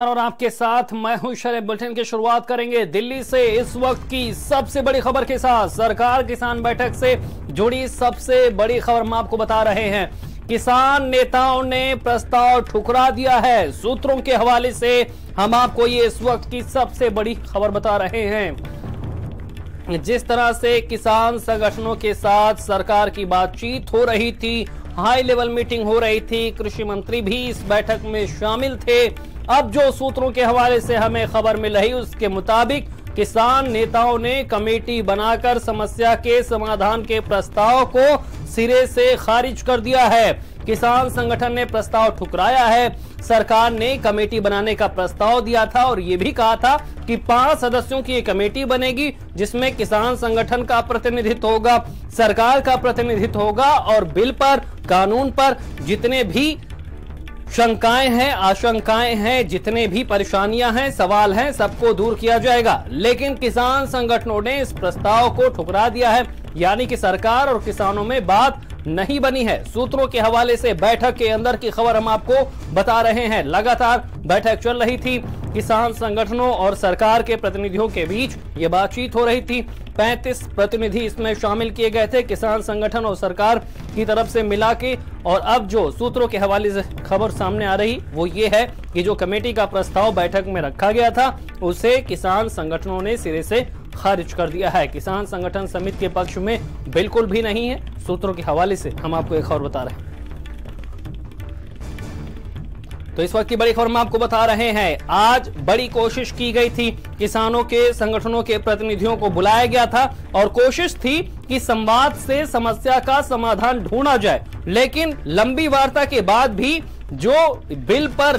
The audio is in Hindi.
और आपके साथ मैं हूँ शरद बुलेटिन की शुरुआत करेंगे दिल्ली से इस वक्त की सबसे बड़ी खबर के साथ। सरकार किसान बैठक से जुड़ी सबसे बड़ी खबर हम आपको बता रहे हैं। किसान नेताओं ने प्रस्ताव ठुकरा दिया है। सूत्रों के हवाले से हम आपको ये इस वक्त की सबसे बड़ी खबर बता रहे हैं। जिस तरह से किसान संगठनों के साथ सरकार की बातचीत हो रही थी, हाई लेवल मीटिंग हो रही थी, कृषि मंत्री भी इस बैठक में शामिल थे। अब जो सूत्रों के हवाले से हमें खबर मिल रही, उसके मुताबिक किसान नेताओं ने कमेटी बनाकर समस्या के समाधान के प्रस्ताव को सिरे से खारिज कर दिया है। किसान संगठन ने प्रस्ताव ठुकराया है। सरकार ने कमेटी बनाने का प्रस्ताव दिया था और ये भी कहा था कि पाँच सदस्यों की कमेटी बनेगी, जिसमें किसान संगठन का प्रतिनिधित्व होगा, सरकार का प्रतिनिधित्व होगा और बिल पर, कानून पर जितने भी शंकाएँ हैं, आशंकाएँ हैं, जितने भी परेशानियाँ हैं, सवाल हैं, सबको दूर किया जाएगा। लेकिन किसान संगठनों ने इस प्रस्ताव को ठुकरा दिया है। यानी कि सरकार और किसानों में बात नहीं बनी है। सूत्रों के हवाले से बैठक के अंदर की खबर हम आपको बता रहे हैं। लगातार बैठक चल रही थी। किसान संगठनों और सरकार के प्रतिनिधियों के बीच ये बातचीत हो रही थी। 35 प्रतिनिधि इसमें शामिल किए गए थे। किसान संगठन और सरकार की तरफ़ से मिला के और अब जो सूत्रों के हवाले से खबर सामने आ रही, वो ये है कि जो कमेटी का प्रस्ताव बैठक में रखा गया था, उसे किसान संगठनों ने सिरे से खारिज कर दिया है। किसान संगठन समिति के पक्ष में बिल्कुल भी नहीं है। सूत्रों के हवाले से हम आपको एक खबर बता रहे हैं। तो इस वक्त की बड़ी खबर हम आपको बता रहे हैं। आज बड़ी कोशिश की गई थी किसानों के, संगठनों के प्रतिनिधियों को बुलाया गया था और कोशिश थी कि संवाद से समस्या का समाधान ढूंढा जाए। लेकिन लंबी वार्ता के बाद भी जो बिल पर